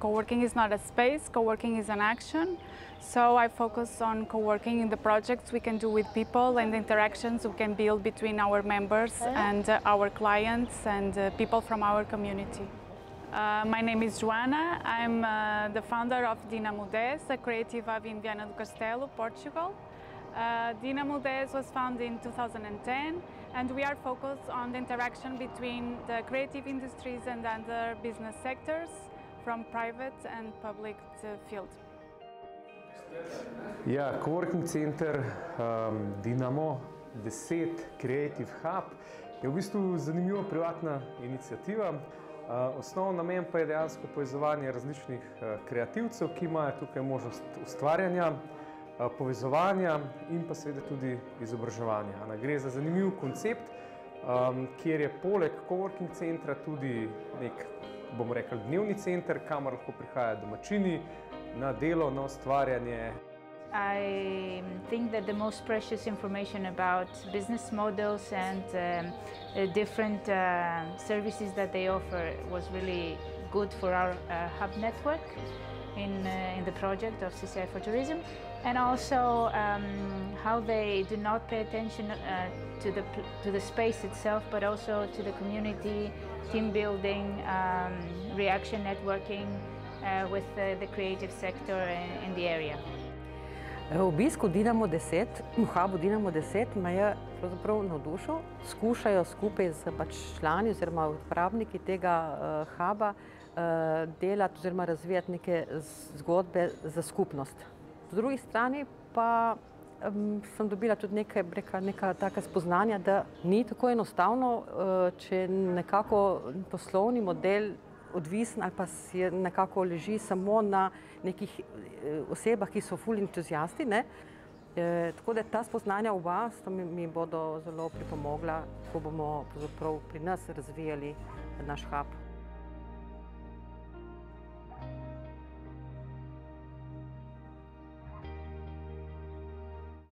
co-working is not a space, co-working is an action. So I focus on co-working in the projects we can do with people and the interactions we can build between our members and uh, our clients and uh, people from our community. Uh, my name is Joana. I'm uh, the founder of Dinamo 10, a creative hub in Viana do Castelo, Portugal. Uh, Dinamo 10 was founded in 2010 and we are focused on the interaction between the creative industries and other business sectors from private and public field. Ja, Coworking Center um, Dinamo 10 Creative Hub je v bistvu zanimiva privatna inicijativa. Uh, osnovni namen pa je dejansko povezovanje različnih uh, kreativcev, ki imajo tukaj možnost ustvarjanja, uh, povezovanja in pa seveda tudi izobraževanja. Ne, gre za zanimiv koncept, um, kjer je poleg coworking centra tudi nek, bomo rekli, dnevni center, kamor lahko prihajajo domačini na delo, na ustvarjanje. I think that the most precious information about business models and um, uh, different uh, services that they offer was really good for our uh, hub network in, uh, in the project of CCI for Tourism and also um, how they do not pay attention uh, to, the, to the space itself but also to the community, team building, um, reaction networking uh, with the, the creative sector in, in the area. Obisk v Dinamo 10, v hubu Dinamo 10 me je pravzaprav navdušil. Skušajo skupaj z pač člani oziroma uporabniki tega uh, huba uh, delati oziroma razvijati neke zgodbe za skupnost. Po drugi strani pa um, sem dobila tudi nekaj, neka, neka taka spoznanja, da ni tako enostavno, uh, če nekako poslovni model odvisen ali pa si nekako leži samo na nekih osebah, ki so ful entuzijasti. Ne? E, tako da ta spoznanja v vas mi, mi bodo zelo pripomogla, ko bomo pri nas razvijali naš hub.